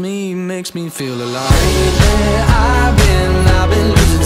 Me makes me feel alive. Lately, I've been, I've been losing